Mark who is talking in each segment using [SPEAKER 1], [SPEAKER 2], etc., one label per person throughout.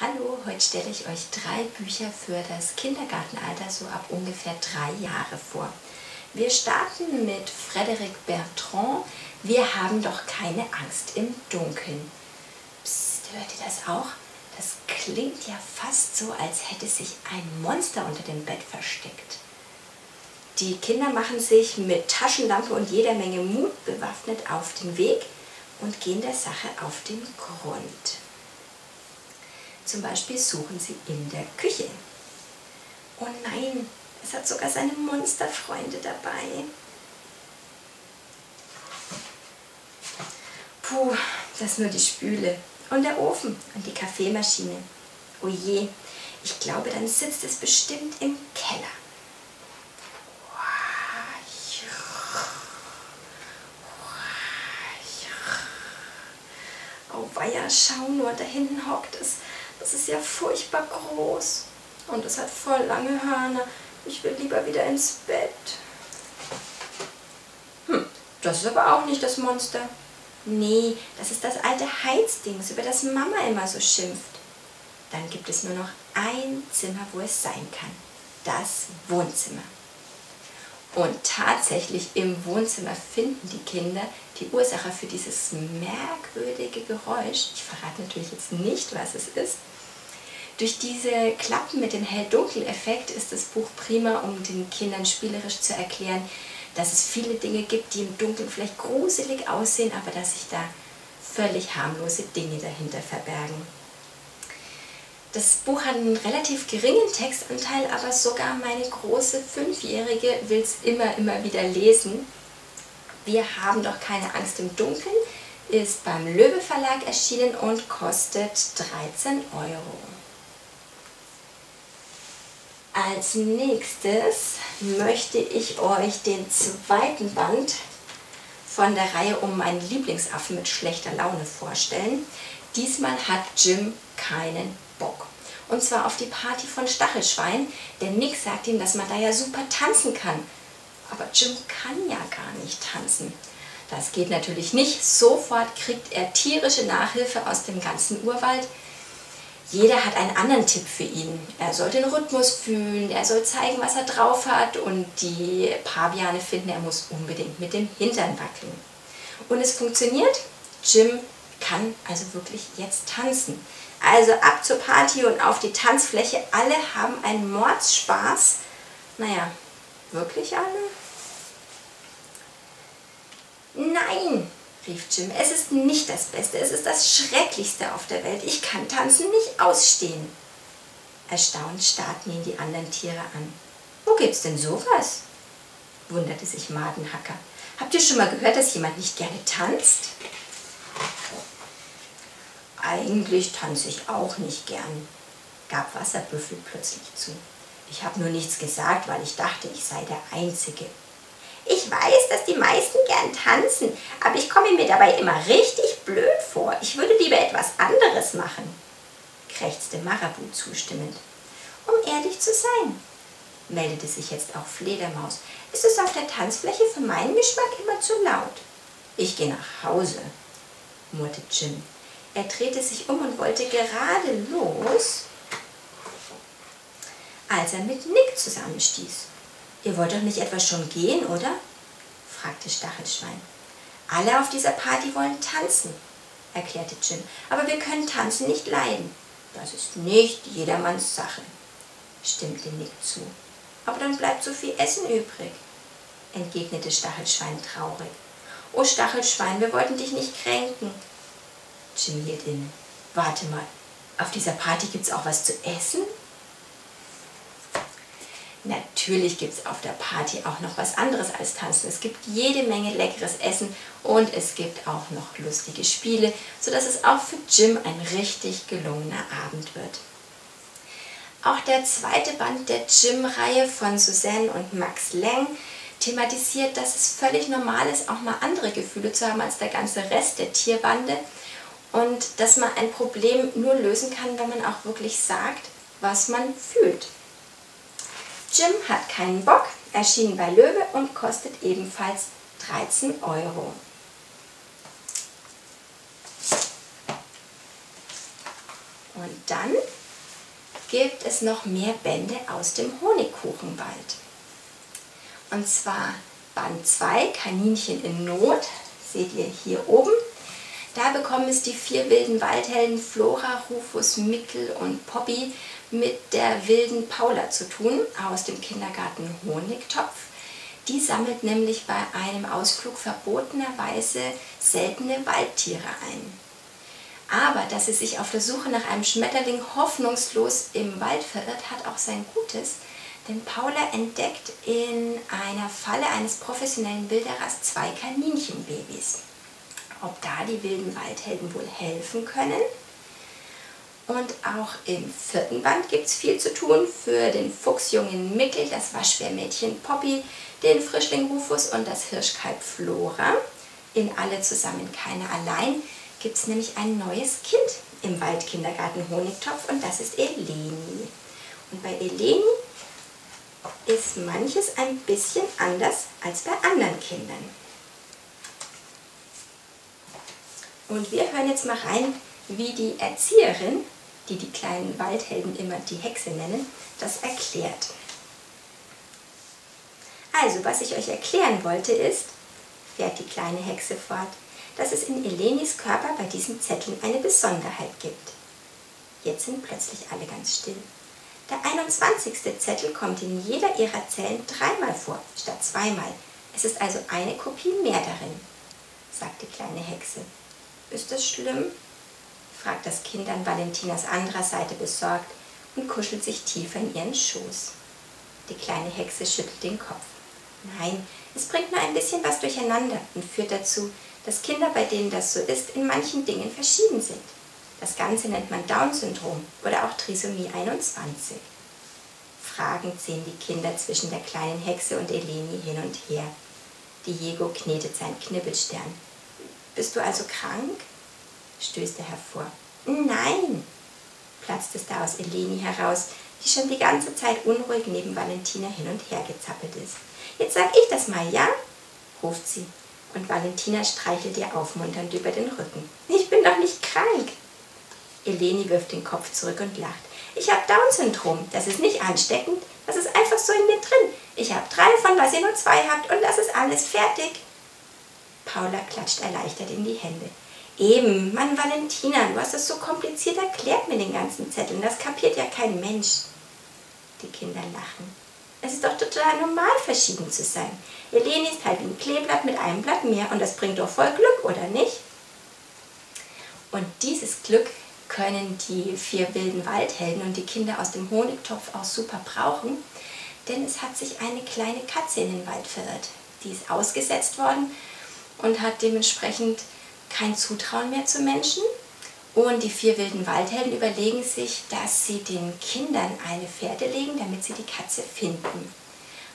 [SPEAKER 1] Hallo, heute stelle ich euch drei Bücher für das Kindergartenalter so ab ungefähr drei Jahre vor. Wir starten mit Frédéric Bertrand, Wir haben doch keine Angst im Dunkeln. Psst, hört ihr das auch? Das klingt ja fast so, als hätte sich ein Monster unter dem Bett versteckt. Die Kinder machen sich mit Taschenlampe und jeder Menge Mut bewaffnet auf den Weg und gehen der Sache auf den Grund. Zum Beispiel suchen sie in der Küche. Oh nein, es hat sogar seine Monsterfreunde dabei. Puh, das ist nur die Spüle und der Ofen und die Kaffeemaschine. Oh je, ich glaube, dann sitzt es bestimmt im Keller. Oh weia, schau nur, da hinten hockt es. Das ist ja furchtbar groß. Und es hat voll lange Hörner. Ich will lieber wieder ins Bett. Hm, das ist aber auch nicht das Monster. Nee, das ist das alte Heizdings, über das Mama immer so schimpft. Dann gibt es nur noch ein Zimmer, wo es sein kann. Das Wohnzimmer. Und tatsächlich im Wohnzimmer finden die Kinder die Ursache für dieses merkwürdige Geräusch. Ich verrate natürlich jetzt nicht, was es ist. Durch diese Klappen mit dem Hell-Dunkel-Effekt ist das Buch prima, um den Kindern spielerisch zu erklären, dass es viele Dinge gibt, die im Dunkeln vielleicht gruselig aussehen, aber dass sich da völlig harmlose Dinge dahinter verbergen. Das Buch hat einen relativ geringen Textanteil, aber sogar meine große Fünfjährige will es immer, immer wieder lesen. Wir haben doch keine Angst im Dunkeln ist beim Löwe Verlag erschienen und kostet 13 Euro. Als nächstes möchte ich euch den zweiten Band von der Reihe um meinen Lieblingsaffen mit schlechter Laune vorstellen. Diesmal hat Jim keinen Bock. Und zwar auf die Party von Stachelschwein, denn Nick sagt ihm, dass man da ja super tanzen kann. Aber Jim kann ja gar nicht tanzen. Das geht natürlich nicht. Sofort kriegt er tierische Nachhilfe aus dem ganzen Urwald jeder hat einen anderen Tipp für ihn. Er soll den Rhythmus fühlen, er soll zeigen, was er drauf hat und die Paviane finden, er muss unbedingt mit dem Hintern wackeln. Und es funktioniert. Jim kann also wirklich jetzt tanzen. Also ab zur Party und auf die Tanzfläche. Alle haben einen Mordspaß. Naja, wirklich alle? Nein, rief Jim. Es ist nicht das Beste, es ist das Schrecklichste auf der Welt. Ich kann Tanzen nicht ausstehen. Erstaunt starrten ihn die anderen Tiere an. Wo gibt's denn sowas? wunderte sich Madenhacker. Habt ihr schon mal gehört, dass jemand nicht gerne tanzt? Eigentlich tanze ich auch nicht gern, gab Wasserbüffel plötzlich zu. Ich habe nur nichts gesagt, weil ich dachte, ich sei der Einzige. Ich weiß, dass die meisten gern tanzen, aber ich komme mir dabei immer richtig blöd vor. Ich würde lieber etwas anderes machen, krächzte Marabu zustimmend. Um ehrlich zu sein, meldete sich jetzt auch Fledermaus. Ist es auf der Tanzfläche für meinen Geschmack immer zu laut? Ich gehe nach Hause, murrte Jim. Er drehte sich um und wollte gerade los, als er mit Nick zusammenstieß. Ihr wollt doch nicht etwa schon gehen, oder? fragte Stachelschwein. Alle auf dieser Party wollen tanzen, erklärte Jim. Aber wir können tanzen nicht leiden. Das ist nicht jedermanns Sache, stimmte Nick zu. Aber dann bleibt so viel Essen übrig, entgegnete Stachelschwein traurig. Oh Stachelschwein, wir wollten dich nicht kränken. Hielt inne. Warte mal, auf dieser Party gibt's auch was zu essen? Natürlich gibt es auf der Party auch noch was anderes als Tanzen. Es gibt jede Menge leckeres Essen und es gibt auch noch lustige Spiele, sodass es auch für Jim ein richtig gelungener Abend wird. Auch der zweite Band der Jim-Reihe von Suzanne und Max Lang thematisiert, dass es völlig normal ist, auch mal andere Gefühle zu haben als der ganze Rest der Tierbande und dass man ein Problem nur lösen kann, wenn man auch wirklich sagt, was man fühlt. Jim hat keinen Bock, erschien bei Löwe und kostet ebenfalls 13 Euro. Und dann gibt es noch mehr Bände aus dem Honigkuchenwald. Und zwar Band 2, Kaninchen in Not, seht ihr hier oben. Da bekommen es die vier wilden Waldhelden Flora, Rufus, Mickel und Poppy mit der wilden Paula zu tun aus dem Kindergarten Honigtopf. Die sammelt nämlich bei einem Ausflug verbotenerweise seltene Waldtiere ein. Aber dass sie sich auf der Suche nach einem Schmetterling hoffnungslos im Wald verirrt, hat auch sein Gutes, denn Paula entdeckt in einer Falle eines professionellen Wilderers zwei Kaninchenbabys. Ob da die wilden Waldhelden wohl helfen können? Und auch im vierten Band gibt es viel zu tun für den Fuchsjungen Mickel, das Waschbärmädchen Poppy, den Frischling Rufus und das Hirschkalb Flora. In Alle zusammen, keine allein gibt es nämlich ein neues Kind im Waldkindergarten Honigtopf und das ist Eleni. Und bei Eleni ist manches ein bisschen anders als bei anderen Kindern. Und wir hören jetzt mal rein, wie die Erzieherin, die die kleinen Waldhelden immer die Hexe nennen, das erklärt. Also, was ich euch erklären wollte ist, fährt die kleine Hexe fort, dass es in Elenis Körper bei diesen Zetteln eine Besonderheit gibt. Jetzt sind plötzlich alle ganz still. Der 21. Zettel kommt in jeder ihrer Zellen dreimal vor, statt zweimal. Es ist also eine Kopie mehr darin, sagt die kleine Hexe. Ist das schlimm? fragt das Kind an Valentinas anderer Seite besorgt und kuschelt sich tiefer in ihren Schoß. Die kleine Hexe schüttelt den Kopf. Nein, es bringt nur ein bisschen was durcheinander und führt dazu, dass Kinder, bei denen das so ist, in manchen Dingen verschieden sind. Das Ganze nennt man Down-Syndrom oder auch Trisomie 21. Fragend sehen die Kinder zwischen der kleinen Hexe und Eleni hin und her. Diego knetet seinen Knibbelstern. Bist du also krank? stößt er hervor. Nein, platzt es da aus Eleni heraus, die schon die ganze Zeit unruhig neben Valentina hin und her gezappelt ist. Jetzt sag ich das mal, ja? ruft sie und Valentina streichelt ihr aufmunternd über den Rücken. Ich bin doch nicht krank. Eleni wirft den Kopf zurück und lacht. Ich habe Down-Syndrom. Das ist nicht ansteckend. Das ist einfach so in mir drin. Ich habe drei, von was ihr nur zwei habt und das ist alles fertig. Paula klatscht erleichtert in die Hände. Eben, Mann Valentina, du hast es so kompliziert erklärt mit den ganzen Zetteln. Das kapiert ja kein Mensch. Die Kinder lachen. Es ist doch total normal, verschieden zu sein. Eleni ist halt ein Kleeblatt mit einem Blatt mehr und das bringt doch voll Glück, oder nicht? Und dieses Glück können die vier wilden Waldhelden und die Kinder aus dem Honigtopf auch super brauchen, denn es hat sich eine kleine Katze in den Wald verirrt. Die ist ausgesetzt worden und hat dementsprechend kein Zutrauen mehr zu Menschen. Und die vier wilden Waldhelden überlegen sich, dass sie den Kindern eine Pferde legen, damit sie die Katze finden.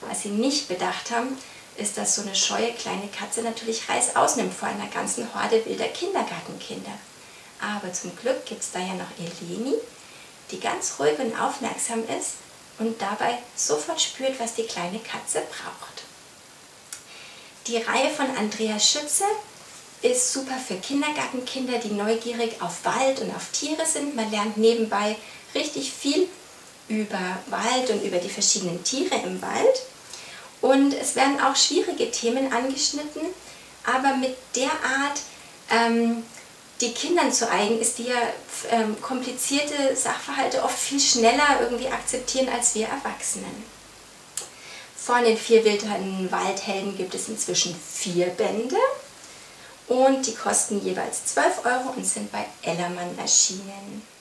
[SPEAKER 1] Was sie nicht bedacht haben, ist, dass so eine scheue kleine Katze natürlich Reiß ausnimmt vor einer ganzen Horde wilder Kindergartenkinder. Aber zum Glück gibt es da ja noch Eleni, die ganz ruhig und aufmerksam ist und dabei sofort spürt, was die kleine Katze braucht. Die Reihe von Andreas Schütze ist super für Kindergartenkinder, die neugierig auf Wald und auf Tiere sind. Man lernt nebenbei richtig viel über Wald und über die verschiedenen Tiere im Wald. Und es werden auch schwierige Themen angeschnitten, aber mit der Art, ähm, die Kindern zu eigen ist, die ja ähm, komplizierte Sachverhalte oft viel schneller irgendwie akzeptieren als wir Erwachsenen. Von den vier wilden Waldhelden gibt es inzwischen vier Bände und die kosten jeweils 12 Euro und sind bei Ellermann erschienen.